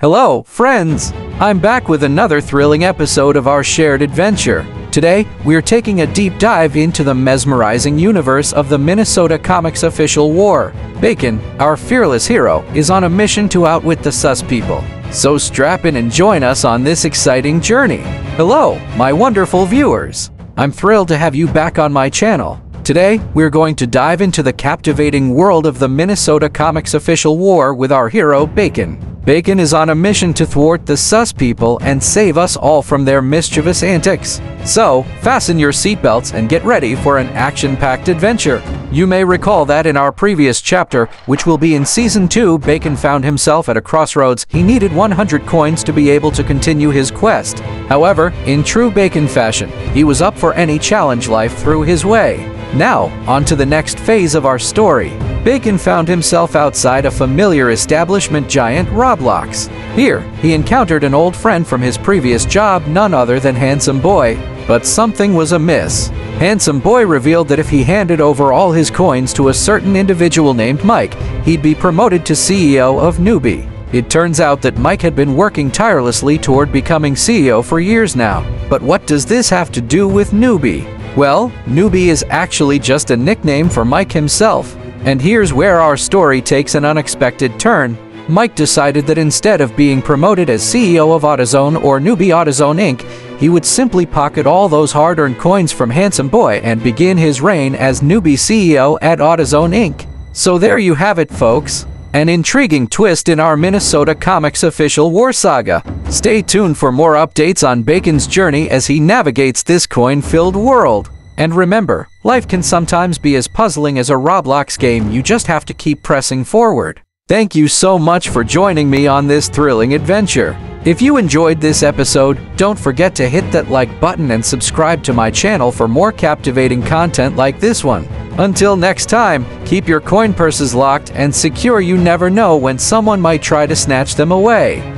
Hello, friends! I'm back with another thrilling episode of our shared adventure. Today, we're taking a deep dive into the mesmerizing universe of the Minnesota Comics official war. Bacon, our fearless hero, is on a mission to outwit the sus people. So strap in and join us on this exciting journey. Hello, my wonderful viewers! I'm thrilled to have you back on my channel. Today, we're going to dive into the captivating world of the Minnesota Comics official war with our hero, Bacon. Bacon is on a mission to thwart the sus people and save us all from their mischievous antics. So, fasten your seatbelts and get ready for an action-packed adventure. You may recall that in our previous chapter, which will be in Season 2, Bacon found himself at a crossroads. He needed 100 coins to be able to continue his quest. However, in true Bacon fashion, he was up for any challenge life threw his way. Now, on to the next phase of our story. Bacon found himself outside a familiar establishment giant, Roblox. Here, he encountered an old friend from his previous job, none other than Handsome Boy. But something was amiss. Handsome Boy revealed that if he handed over all his coins to a certain individual named Mike, he'd be promoted to CEO of Newbie. It turns out that Mike had been working tirelessly toward becoming CEO for years now. But what does this have to do with Newbie? Well, Newbie is actually just a nickname for Mike himself. And here's where our story takes an unexpected turn. Mike decided that instead of being promoted as CEO of AutoZone or Newbie AutoZone Inc., he would simply pocket all those hard-earned coins from Handsome Boy and begin his reign as Newbie CEO at AutoZone Inc. So there you have it, folks. An intriguing twist in our Minnesota Comics official war saga. Stay tuned for more updates on Bacon's journey as he navigates this coin-filled world. And remember, life can sometimes be as puzzling as a Roblox game, you just have to keep pressing forward. Thank you so much for joining me on this thrilling adventure. If you enjoyed this episode, don't forget to hit that like button and subscribe to my channel for more captivating content like this one. Until next time, keep your coin purses locked and secure you never know when someone might try to snatch them away.